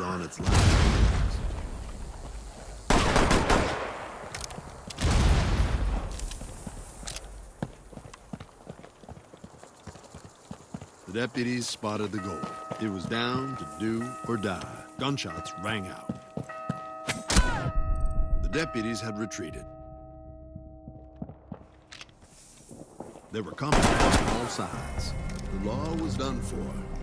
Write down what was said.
on its last legs. The deputies spotted the gold. It was down to do or die. Gunshots rang out. The deputies had retreated. They were coming from all sides. The law was done for.